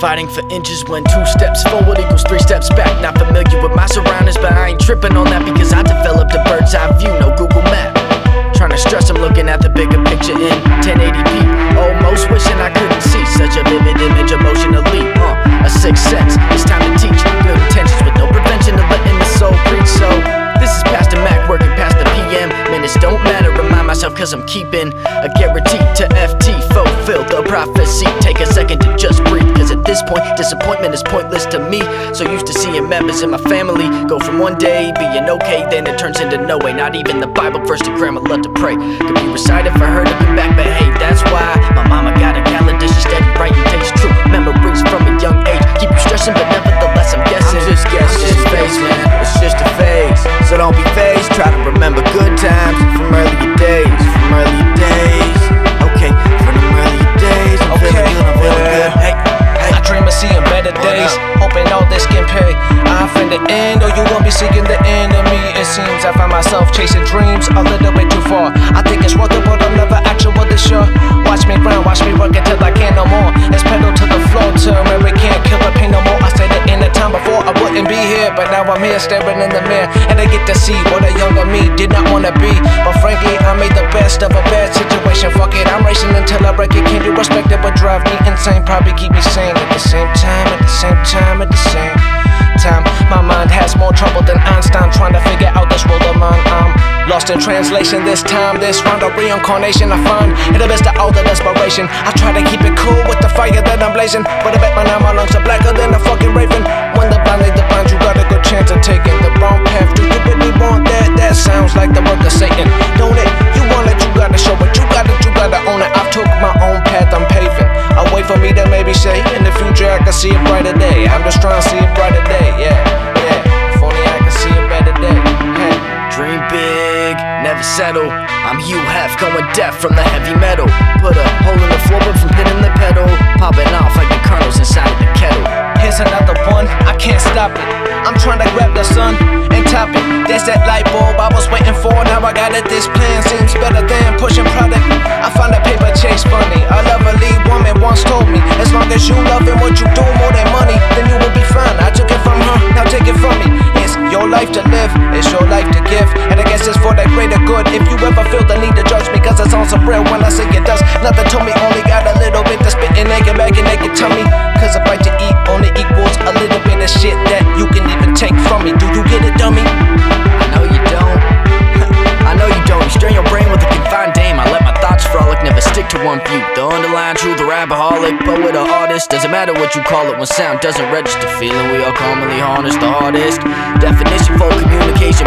Fighting for inches when two steps forward equals three steps back. Not familiar with my surroundings, but I ain't tripping on that because I developed a bird's eye view, no Google Map. Trying to stress, I'm looking at the bigger picture in 1080p. Almost wishing I couldn't see such a vivid image emotionally. Uh, a sixth sense, it's time to teach. Good intentions with no prevention of letting the soul preach. So, this is Pastor Mac working past the PM. Minutes don't matter, remind myself cause I'm keeping a guarantee to FT. Fulfill the prophecy. Take a second to just breathe. At this point, disappointment is pointless to me. So used to seeing members in my family go from one day being okay, then it turns into no way. Not even the Bible verse that grandma loved to pray. Could be recited for her to come back, but hey, that's why my mama got a calendar. She steady writing takes true memories from a young age. Keep you stressing, but nevertheless, I'm guessing. I'm just guessing. It's just a phase, man. It's just a phase. So don't be phased. Try to remember good myself chasing dreams a little bit too far. I think it's worth it, but I'm never actual this sure. Watch me grind, watch me work until I can't no more. It's pedal to the floor till Mary can't kill the pain no more. I said it in the time before I wouldn't be here, but now I'm here staring in the mirror, and I get to see what a younger me did not wanna be. But frankly, I made the best of a bad situation. Fuck it, I'm racing until I break it. Can't do respect it, but drive me insane. Probably keep me sane at the same time, at the same time, at the same time. My mind has more trouble than Einstein trying to figure out lost in translation this time. This round of reincarnation I find it the midst of all the desperation. I try to keep it cool with the fire that I'm blazing, but I bet my now my lungs are blacker than a fucking raven. When the blind the blind, you got a good chance of taking the wrong path. You really want that? That sounds like the work of Satan, don't it? You want it, you gotta show it. You got it, you gotta own it. I've took my own path, I'm paving. A way for me to maybe say in the future I can see a brighter day. I'm just trying to see a brighter day, yeah. Dream big, never settle. I'm Hugh Hef, going deaf from the heavy metal. Put a hole in the floor, but from pinning the pedal, popping off like the kernels inside of the kettle. Here's another one, I can't stop it. I'm trying to grab the sun and top it. There's that light bulb I was waiting for. Now I got it. This plan seems better than pushing product. I find a paper chase funny. A lovely woman once told me, as long as you love what real when I say it does. Nothing to me, only got a little bit to spit and naked back and naked tummy. Cause a bite to eat only equals a little bit of shit that you can even take from me. Do you get it, dummy? I know you don't. I know you don't. You strain your brain with a confined dame. I let my thoughts frolic, never stick to one view. The underlying truth, the rabaholic, poet or artist. Doesn't matter what you call it when sound doesn't register. Feeling we all commonly harness the hardest. Definition for communication,